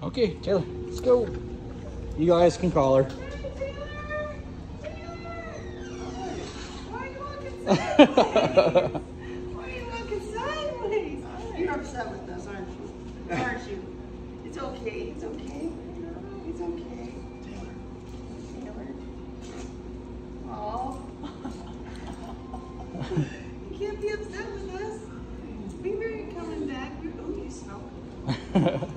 Okay, Taylor, let's go. You guys can call her. Why are you looking sideways? Why are you walking sideways? You're upset with us, aren't you? Aren't you? It's okay. It's okay. It's okay. Taylor. Taylor. Oh. you can't be upset with us. Be very coming back. Oh, you smell good.